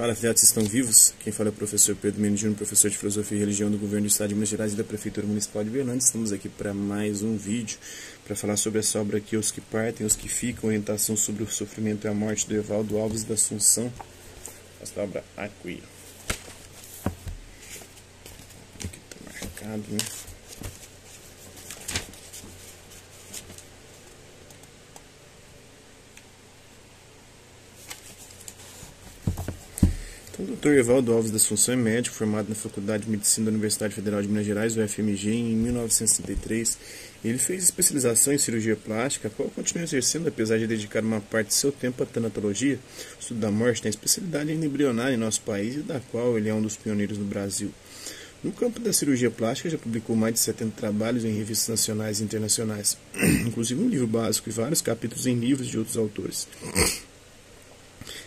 Fala, filhotes, estão vivos? Quem fala é o professor Pedro Júnior, professor de Filosofia e Religião do Governo do Estado de Minas Gerais e da Prefeitura Municipal de Berlândia. Estamos aqui para mais um vídeo para falar sobre essa obra aqui, Os que Partem, Os que Ficam, orientação sobre o sofrimento e a morte do Evaldo Alves da Assunção. Essa obra aqui. Aqui está marcado, né? O Dr. Evaldo Alves da Assunção é médico, formado na Faculdade de Medicina da Universidade Federal de Minas Gerais, UFMG, em 1963. Ele fez especialização em cirurgia plástica, a qual continua exercendo, apesar de dedicar uma parte de seu tempo à tanatologia, estudo da morte, tem especialidade ainda embrionária em nosso país e da qual ele é um dos pioneiros no Brasil. No campo da cirurgia plástica, já publicou mais de 70 trabalhos em revistas nacionais e internacionais, inclusive um livro básico e vários capítulos em livros de outros autores.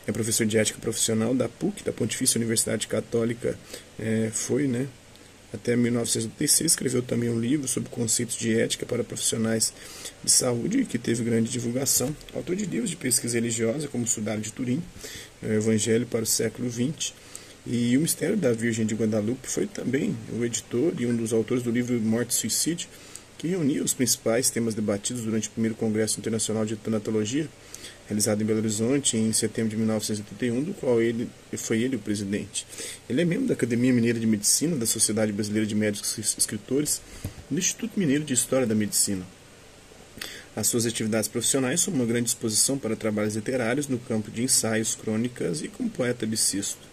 É professor de ética profissional da PUC, da Pontifícia Universidade Católica, é, foi, né? Até 1986 escreveu também um livro sobre conceitos de ética para profissionais de saúde, que teve grande divulgação. Autor de livros de pesquisa religiosa, como Sudário de Turim, é, o Evangelho para o século XX, e o Mistério da Virgem de Guadalupe. Foi também o editor e um dos autores do livro Morte e Suicídio, que reuniu os principais temas debatidos durante o primeiro Congresso Internacional de Tanatologia, realizado em Belo Horizonte em setembro de 1981, do qual ele foi ele o presidente. Ele é membro da Academia Mineira de Medicina, da Sociedade Brasileira de Médicos e Escritores do Instituto Mineiro de História da Medicina. As suas atividades profissionais são uma grande exposição para trabalhos literários no campo de ensaios, crônicas e como poeta bissisto.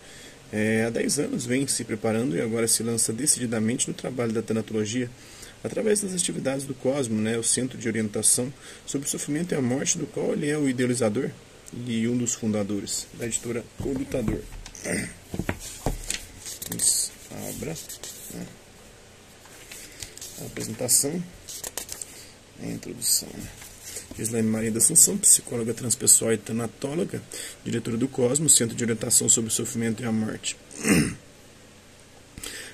É, há 10 anos vem se preparando e agora se lança decididamente no trabalho da tanatologia, através das atividades do Cosmo, né, o Centro de Orientação sobre o Sofrimento e a Morte, do qual ele é o idealizador e um dos fundadores, da editora O Lutador. Isso, a obra, né, a apresentação, a introdução. Gislaine Maria da Assunção, psicóloga transpessoal e tanatóloga, diretora do Cosmo, Centro de Orientação sobre o Sofrimento e a Morte.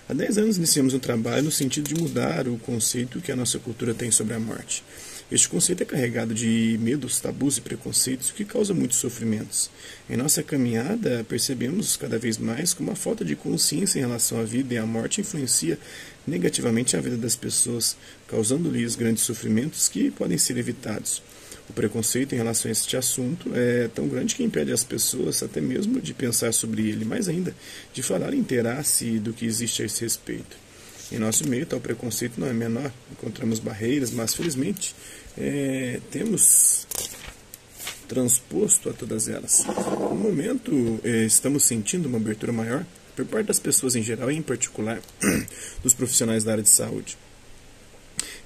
Há 10 anos iniciamos um trabalho no sentido de mudar o conceito que a nossa cultura tem sobre a morte. Este conceito é carregado de medos, tabus e preconceitos, o que causa muitos sofrimentos. Em nossa caminhada, percebemos cada vez mais como a falta de consciência em relação à vida e à morte influencia negativamente a vida das pessoas, causando-lhes grandes sofrimentos que podem ser evitados. O preconceito em relação a este assunto é tão grande que impede as pessoas até mesmo de pensar sobre ele, mais ainda, de falar e inteirar-se do que existe a esse respeito. Em nosso meio, tal preconceito não é menor. Encontramos barreiras, mas felizmente é, temos transposto a todas elas. No momento, é, estamos sentindo uma abertura maior por parte das pessoas em geral e, em particular, dos profissionais da área de saúde.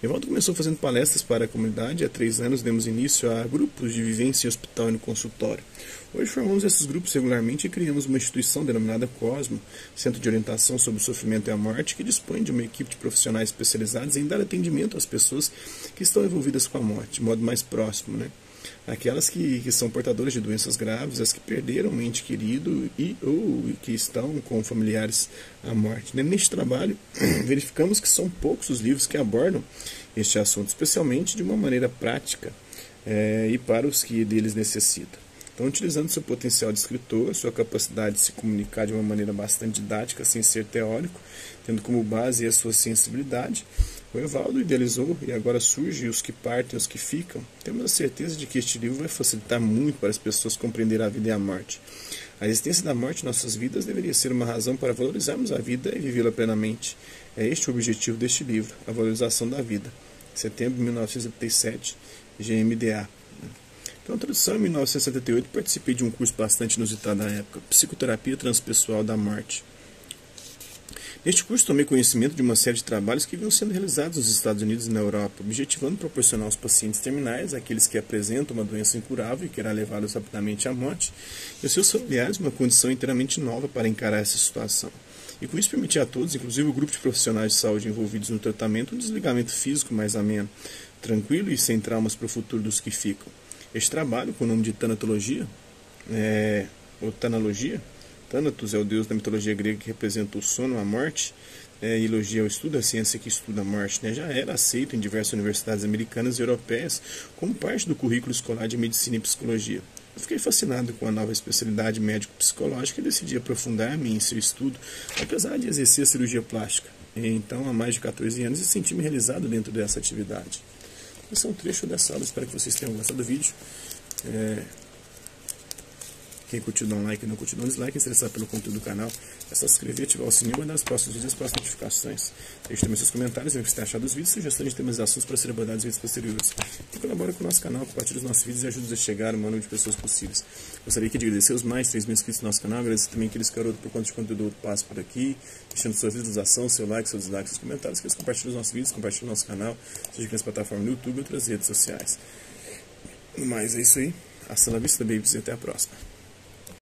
Evaldo começou fazendo palestras para a comunidade. Há três anos demos início a grupos de vivência em hospital e no consultório. Hoje formamos esses grupos regularmente e criamos uma instituição denominada Cosmo, Centro de Orientação sobre o Sofrimento e a Morte, que dispõe de uma equipe de profissionais especializados em dar atendimento às pessoas que estão envolvidas com a morte, de modo mais próximo, né? Aquelas que, que são portadoras de doenças graves, as que perderam um ente querido e ou que estão com familiares à morte. Neste trabalho, verificamos que são poucos os livros que abordam este assunto, especialmente de uma maneira prática é, e para os que deles necessitam. Então, utilizando seu potencial de escritor, sua capacidade de se comunicar de uma maneira bastante didática, sem ser teórico, tendo como base a sua sensibilidade, o Evaldo idealizou e agora surge os que partem, os que ficam. Temos a certeza de que este livro vai facilitar muito para as pessoas compreenderem a vida e a morte. A existência da morte em nossas vidas deveria ser uma razão para valorizarmos a vida e vivê-la plenamente. É este o objetivo deste livro, a valorização da vida. Setembro de 1977, GMDA. Então, tradução, em 1978, participei de um curso bastante inusitado na época, Psicoterapia Transpessoal da Morte. Neste curso tomei conhecimento de uma série de trabalhos que vinham sendo realizados nos Estados Unidos e na Europa, objetivando proporcionar aos pacientes terminais, aqueles que apresentam uma doença incurável e que irá levá-los rapidamente à morte, e aos seus familiares uma condição inteiramente nova para encarar essa situação. E com isso permitir a todos, inclusive o grupo de profissionais de saúde envolvidos no tratamento, um desligamento físico mais ameno, tranquilo e sem traumas para o futuro dos que ficam. Este trabalho, com o nome de Tanatologia, é, ou Tanalogia, Thanatos é o deus da mitologia grega que representa o sono, a morte, é, e elogia o estudo da ciência que estuda a morte. Né? Já era aceito em diversas universidades americanas e europeias como parte do currículo escolar de medicina e psicologia. Eu fiquei fascinado com a nova especialidade médico-psicológica e decidi aprofundar-me em seu estudo, apesar de exercer a cirurgia plástica. Então, há mais de 14 anos, e senti-me realizado dentro dessa atividade. Esse é um trecho dessa aula, espero que vocês tenham gostado do vídeo. É... Quem curtiu, dá um like, não curtiu, dá um dislike. Interessado pelo conteúdo do canal, é só se inscrever, ativar o sininho e mandar os próximos vídeos as próximas notificações. Deixe também seus comentários, o que você tem dos vídeos, sugestões de temas e assuntos para serem abordados em vídeos posteriores. E colabore com o nosso canal, compartilhe os nossos vídeos e ajude a chegar o número de pessoas possíveis. Gostaria aqui de agradecer os mais de 3 mil inscritos no nosso canal, agradecer também aqueles garotos por conta de conteúdo passa por aqui, deixando suas visualizações, seu like, seu dislike, seus comentários, que eles compartilhem os nossos vídeos, compartilhem o nosso canal, seja aqui nas plataformas do YouTube e outras redes sociais. Mas é isso aí. Hasta la vista, babies, e até a próxima.